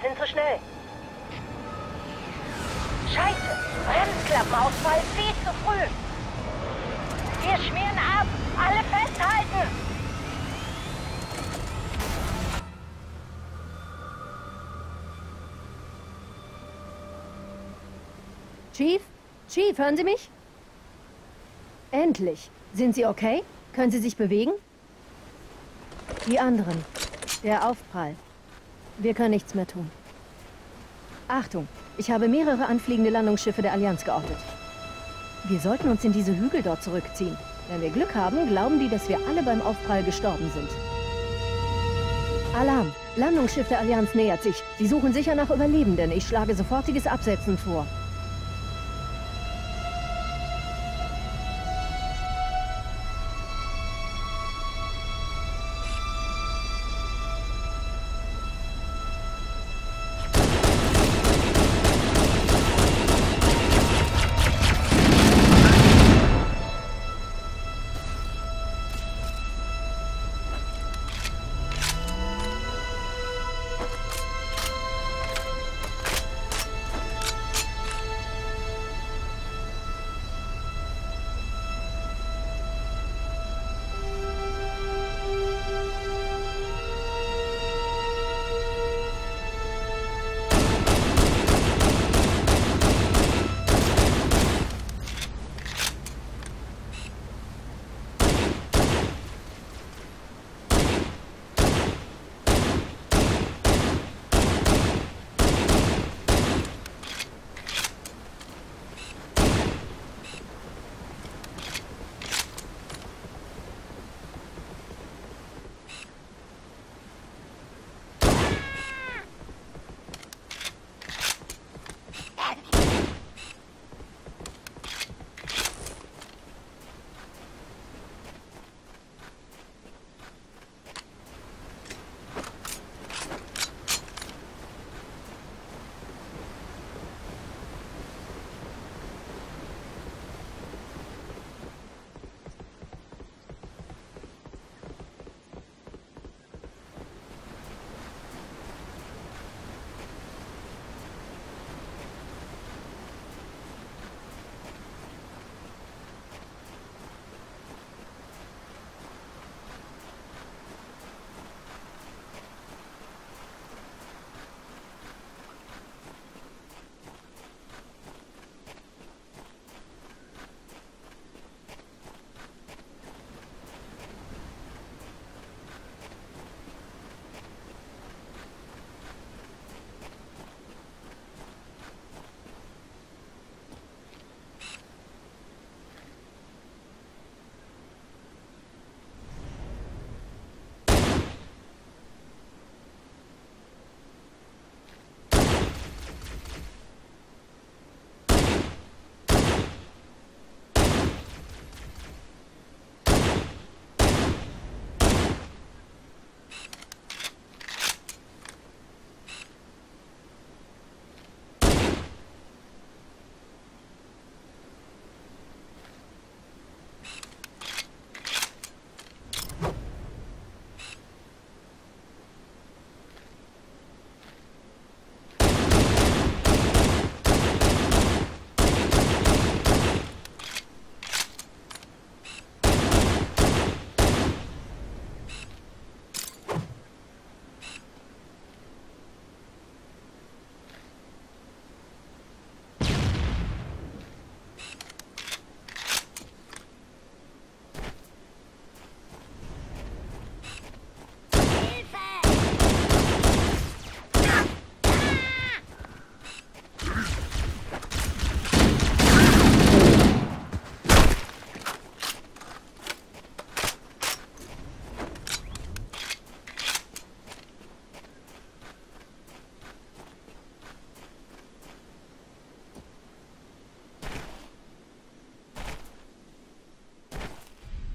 Wir sind zu schnell. Scheiße! Bremsklappenausfall viel zu früh! Wir schmieren ab! Alle festhalten! Chief? Chief, hören Sie mich? Endlich. Sind Sie okay? Können Sie sich bewegen? Die anderen. Der Aufprall. Wir können nichts mehr tun. Achtung, ich habe mehrere anfliegende Landungsschiffe der Allianz geortet. Wir sollten uns in diese Hügel dort zurückziehen. Wenn wir Glück haben, glauben die, dass wir alle beim Aufprall gestorben sind. Alarm! Landungsschiff der Allianz nähert sich. Sie suchen sicher nach Überlebenden. Ich schlage sofortiges Absetzen vor.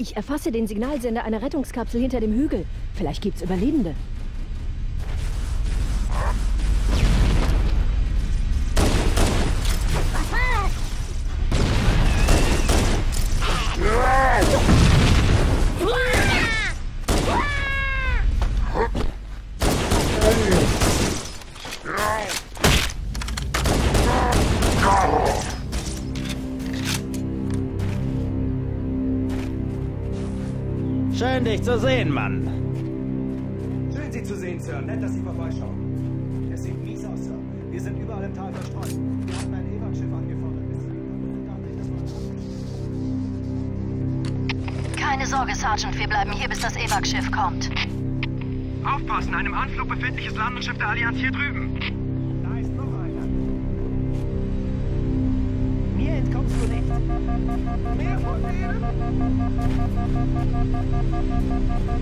Ich erfasse den Signalsender einer Rettungskapsel hinter dem Hügel. Vielleicht gibt's Überlebende. Zu sehen, Mann. Schön, Sie zu sehen, Sir. Nett, dass Sie vorbeischauen. Es sieht mies aus, Sir. Wir sind überall im Tal verstreut. Wir haben ein Evac-Schiff angefordert. Keine Sorge, Sergeant. Wir bleiben hier, bis das Evac-Schiff kommt. Aufpassen, einem Anflug befindliches Landungsschiff der Allianz hier drüben. Da ist noch einer. Mir entkommst du nicht. Mehr von Thank you.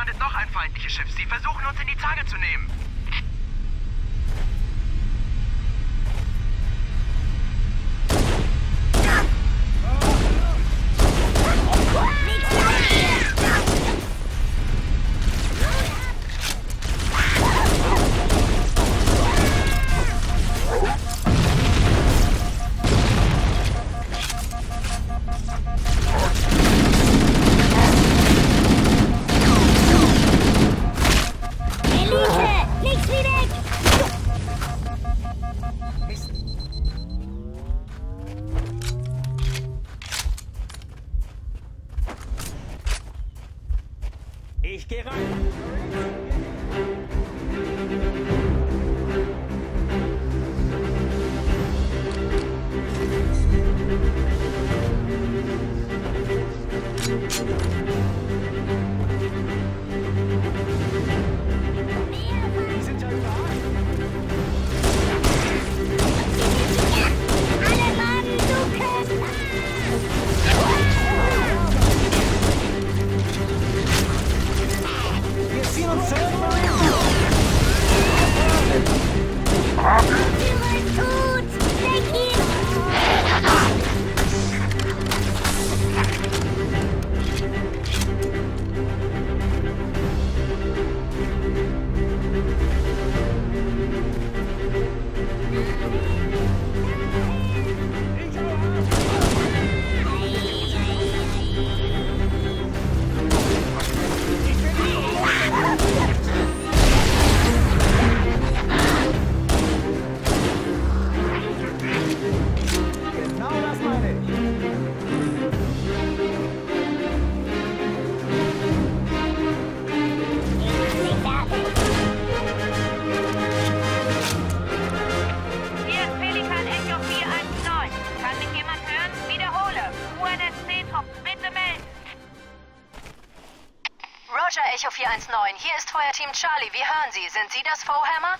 Landet noch ein feindliches Schiff. Sie versuchen uns in die Zange zu nehmen. 419. Hier ist Feuerteam Charlie. Wie hören Sie? Sind Sie das Fohammer?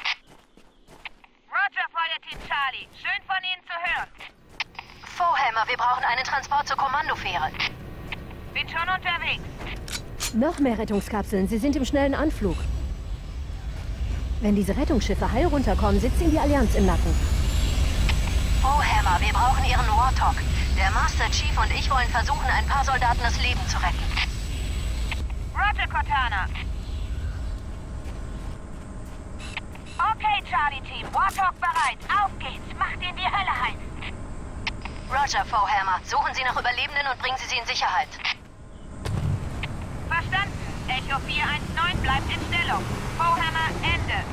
Roger, Feuerteam Charlie. Schön von Ihnen zu hören. Fohammer, wir brauchen einen Transport zur Kommandofähre. Bin schon unterwegs. Noch mehr Rettungskapseln. Sie sind im schnellen Anflug. Wenn diese Rettungsschiffe heil runterkommen, sitzt Ihnen die Allianz im Nacken. Fohammer, wir brauchen Ihren Warthog. Der Master Chief und ich wollen versuchen, ein paar Soldaten das Leben zu retten. Roger, Cortana. Charlie-Team. Warthog bereit. Auf geht's. Macht ihn die Hölle heiß. Roger, V-Hammer. Suchen Sie nach Überlebenden und bringen Sie sie in Sicherheit. Verstanden. Echo 419 bleibt in Stellung. V-Hammer, Ende.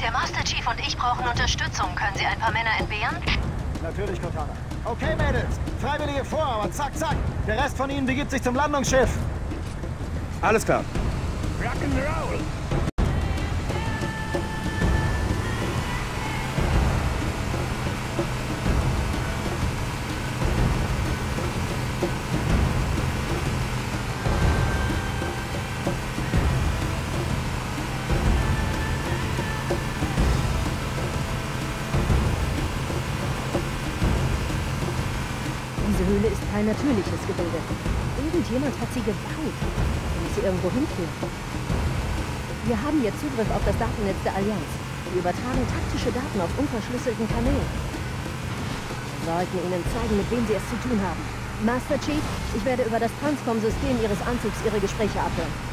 Der Master Chief und ich brauchen Unterstützung. Können Sie ein paar Männer entbehren? Natürlich, Cortana. Okay, Mädels. Freiwillige vor, aber zack, zack. Der Rest von ihnen begibt sich zum Landungsschiff. Alles klar. Rock'n'Roll. Höhle ist kein natürliches Gebilde. Irgendjemand hat sie gebaut. Ich sie irgendwo hinführen? Wir haben jetzt Zugriff auf das Datennetz der Allianz. Wir übertragen taktische Daten auf unverschlüsselten Kanälen. Wir sollten Ihnen zeigen, mit wem Sie es zu tun haben. Master Chief, ich werde über das Transcom-System Ihres Anzugs Ihre Gespräche abhören.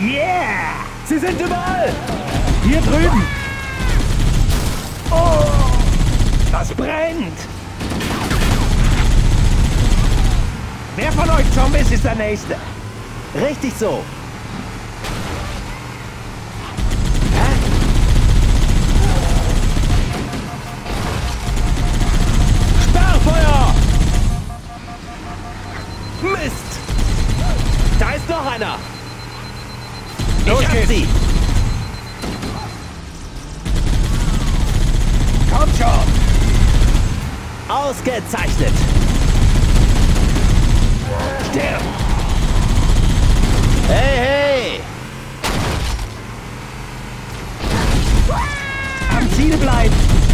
Yeah! Sie sind überall! Hier drüben! Oh! Das brennt! Wer von euch Zombies ist der Nächste? Richtig so. Ziel bleiben!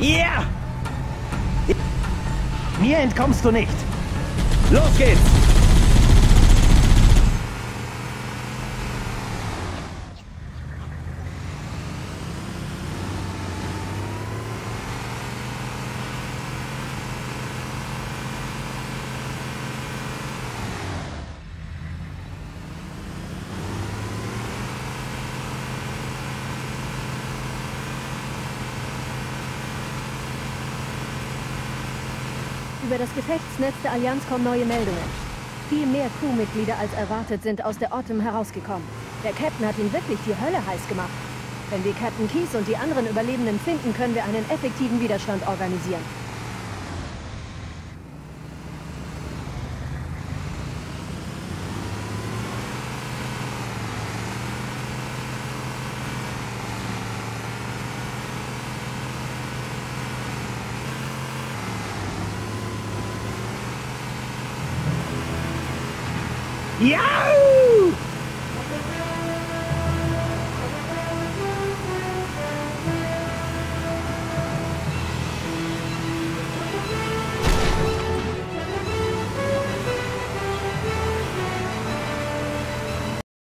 Yeah! Mir entkommst du nicht! Los geht's! Über das Gefechtsnetz der Allianz kommen neue Meldungen. Viel mehr Crewmitglieder als erwartet sind aus der Autumn herausgekommen. Der Captain hat ihn wirklich die Hölle heiß gemacht. Wenn wir Captain Keys und die anderen Überlebenden finden, können wir einen effektiven Widerstand organisieren. Yow!